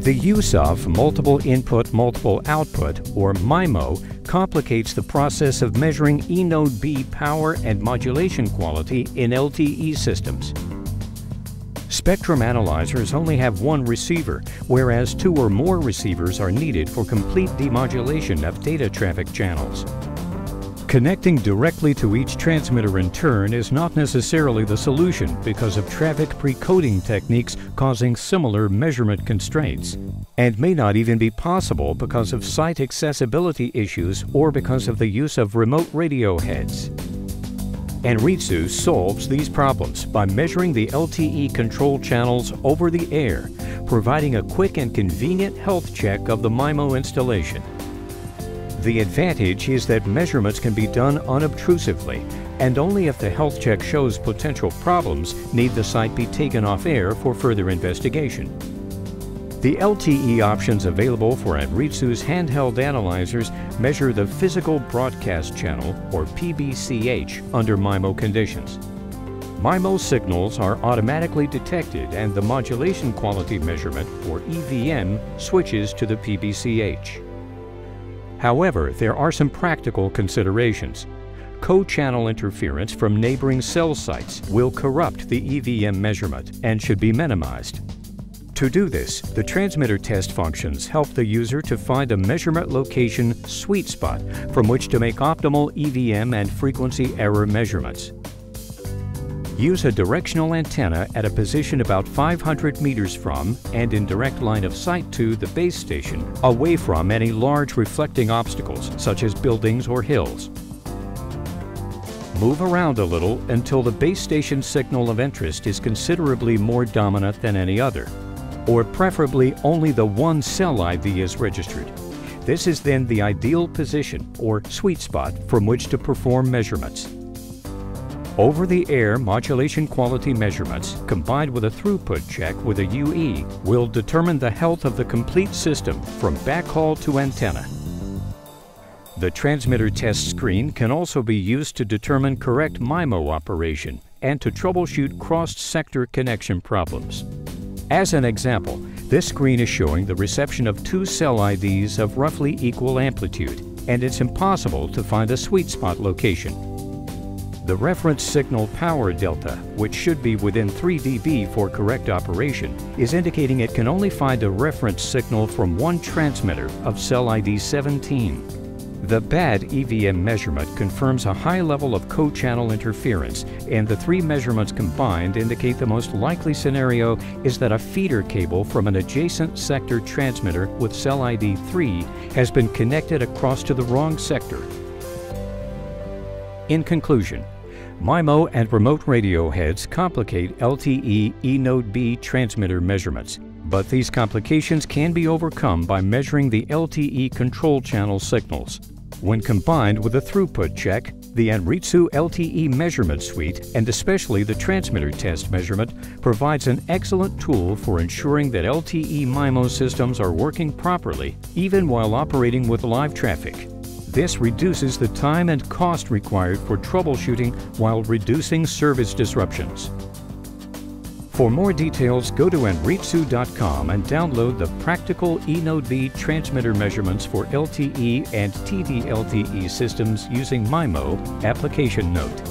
The use of multiple input, multiple output, or MIMO, complicates the process of measuring E-Node B power and modulation quality in LTE systems. Spectrum analyzers only have one receiver, whereas two or more receivers are needed for complete demodulation of data traffic channels. Connecting directly to each transmitter in turn is not necessarily the solution because of traffic precoding techniques causing similar measurement constraints, and may not even be possible because of site accessibility issues or because of the use of remote radio heads. Anritsu solves these problems by measuring the LTE control channels over the air, providing a quick and convenient health check of the MIMO installation. The advantage is that measurements can be done unobtrusively, and only if the health check shows potential problems need the site be taken off air for further investigation. The LTE options available for Anritsu's handheld analyzers measure the physical broadcast channel, or PBCH, under MIMO conditions. MIMO signals are automatically detected and the modulation quality measurement, or EVM, switches to the PBCH. However, there are some practical considerations. Co-channel interference from neighboring cell sites will corrupt the EVM measurement and should be minimized. To do this, the transmitter test functions help the user to find a measurement location sweet spot from which to make optimal EVM and frequency error measurements. Use a directional antenna at a position about 500 meters from and in direct line of sight to the base station, away from any large reflecting obstacles such as buildings or hills. Move around a little until the base station signal of interest is considerably more dominant than any other, or preferably only the one cell ID is registered. This is then the ideal position or sweet spot from which to perform measurements. Over-the-air modulation quality measurements combined with a throughput check with a UE will determine the health of the complete system from backhaul to antenna. The transmitter test screen can also be used to determine correct MIMO operation and to troubleshoot cross-sector connection problems. As an example, this screen is showing the reception of two cell IDs of roughly equal amplitude, and it's impossible to find a sweet spot location. The reference signal power delta, which should be within 3 dB for correct operation, is indicating it can only find a reference signal from one transmitter of cell ID 17. The bad EVM measurement confirms a high level of co-channel interference, and the three measurements combined indicate the most likely scenario is that a feeder cable from an adjacent sector transmitter with cell ID 3 has been connected across to the wrong sector. In conclusion, MIMO and remote radio heads complicate LTE E-Node B transmitter measurements, but these complications can be overcome by measuring the LTE control channel signals. When combined with a throughput check, the Anritsu LTE measurement suite, and especially the transmitter test measurement, provides an excellent tool for ensuring that LTE MIMO systems are working properly, even while operating with live traffic. This reduces the time and cost required for troubleshooting while reducing service disruptions. For more details, go to Anritsu.com and download the practical E-Node B transmitter measurements for LTE and TD-LTE systems using MIMO application note.